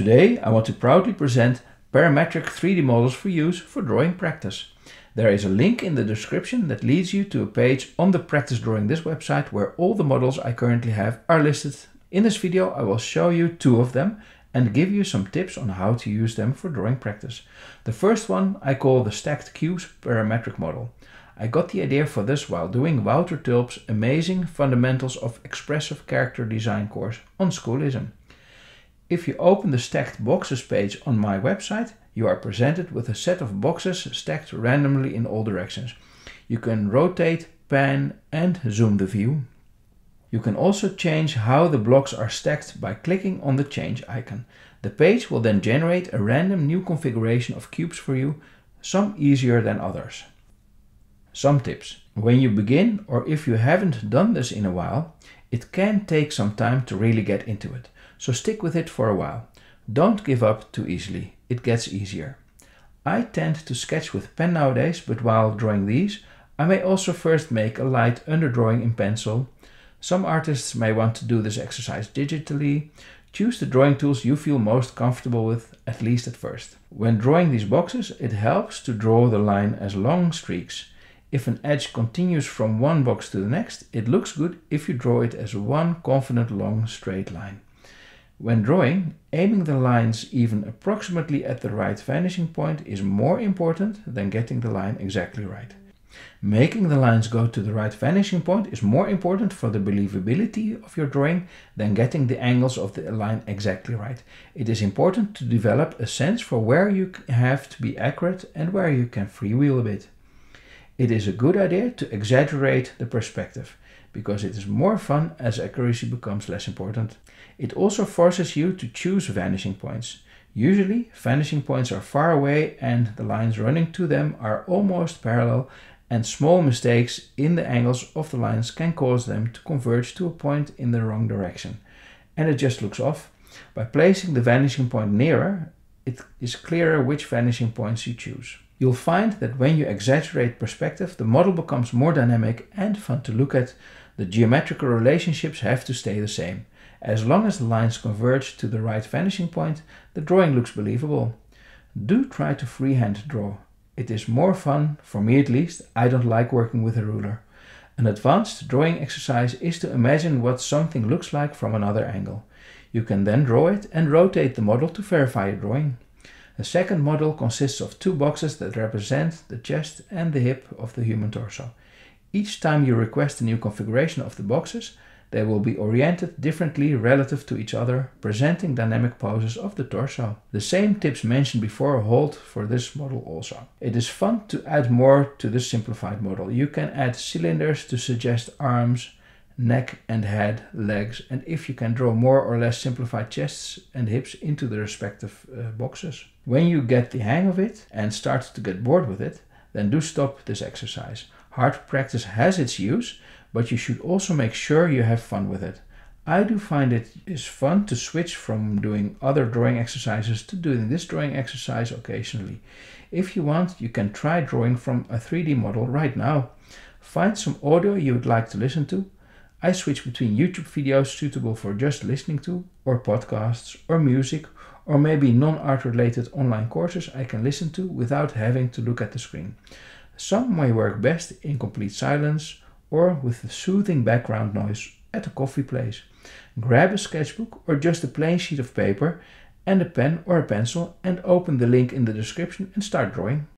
Today I want to proudly present parametric 3D models for use for drawing practice. There is a link in the description that leads you to a page on the Practice Drawing This website where all the models I currently have are listed. In this video I will show you two of them and give you some tips on how to use them for drawing practice. The first one I call the Stacked Cubes Parametric Model. I got the idea for this while doing Wouter Tulp's amazing Fundamentals of Expressive Character Design course on Schoolism. If you open the stacked boxes page on my website, you are presented with a set of boxes stacked randomly in all directions. You can rotate, pan and zoom the view. You can also change how the blocks are stacked by clicking on the change icon. The page will then generate a random new configuration of cubes for you, some easier than others. Some tips. When you begin or if you haven't done this in a while, it can take some time to really get into it so stick with it for a while. Don't give up too easily, it gets easier. I tend to sketch with pen nowadays, but while drawing these, I may also first make a light underdrawing in pencil. Some artists may want to do this exercise digitally. Choose the drawing tools you feel most comfortable with, at least at first. When drawing these boxes, it helps to draw the line as long streaks. If an edge continues from one box to the next, it looks good if you draw it as one confident long straight line. When drawing, aiming the lines even approximately at the right vanishing point is more important than getting the line exactly right. Making the lines go to the right vanishing point is more important for the believability of your drawing than getting the angles of the line exactly right. It is important to develop a sense for where you have to be accurate and where you can freewheel a bit. It is a good idea to exaggerate the perspective because it is more fun as accuracy becomes less important. It also forces you to choose vanishing points. Usually, vanishing points are far away and the lines running to them are almost parallel and small mistakes in the angles of the lines can cause them to converge to a point in the wrong direction. And it just looks off. By placing the vanishing point nearer, it is clearer which vanishing points you choose. You'll find that when you exaggerate perspective, the model becomes more dynamic and fun to look at. The geometrical relationships have to stay the same. As long as the lines converge to the right vanishing point, the drawing looks believable. Do try to freehand draw. It is more fun, for me at least, I don't like working with a ruler. An advanced drawing exercise is to imagine what something looks like from another angle. You can then draw it and rotate the model to verify your drawing. The second model consists of two boxes that represent the chest and the hip of the human torso. Each time you request a new configuration of the boxes, they will be oriented differently relative to each other, presenting dynamic poses of the torso. The same tips mentioned before hold for this model also. It is fun to add more to this simplified model. You can add cylinders to suggest arms, neck and head, legs, and if you can draw more or less simplified chests and hips into the respective uh, boxes. When you get the hang of it and start to get bored with it, then do stop this exercise. Hard practice has its use, but you should also make sure you have fun with it. I do find it is fun to switch from doing other drawing exercises to doing this drawing exercise occasionally. If you want, you can try drawing from a 3D model right now. Find some audio you would like to listen to. I switch between YouTube videos suitable for just listening to, or podcasts, or music, or maybe non-art related online courses I can listen to without having to look at the screen. Some may work best in complete silence or with a soothing background noise at a coffee place. Grab a sketchbook or just a plain sheet of paper and a pen or a pencil and open the link in the description and start drawing.